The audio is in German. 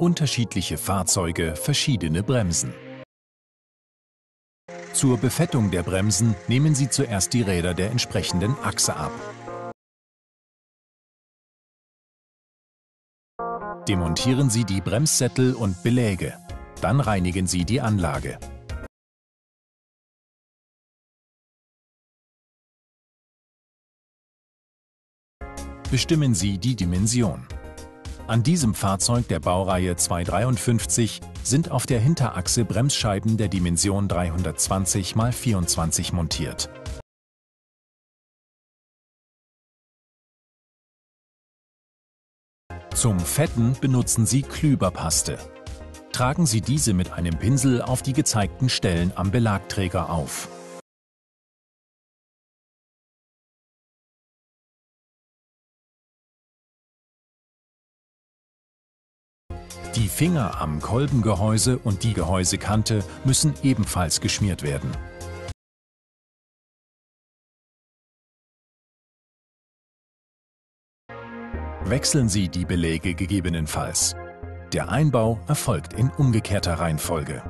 unterschiedliche Fahrzeuge verschiedene Bremsen. Zur Befettung der Bremsen nehmen Sie zuerst die Räder der entsprechenden Achse ab. Demontieren Sie die Bremssättel und Beläge. Dann reinigen Sie die Anlage. Bestimmen Sie die Dimension. An diesem Fahrzeug der Baureihe 253 sind auf der Hinterachse Bremsscheiben der Dimension 320 x 24 montiert. Zum Fetten benutzen Sie Klüberpaste. Tragen Sie diese mit einem Pinsel auf die gezeigten Stellen am Belagträger auf. Die Finger am Kolbengehäuse und die Gehäusekante müssen ebenfalls geschmiert werden. Wechseln Sie die Beläge gegebenenfalls. Der Einbau erfolgt in umgekehrter Reihenfolge.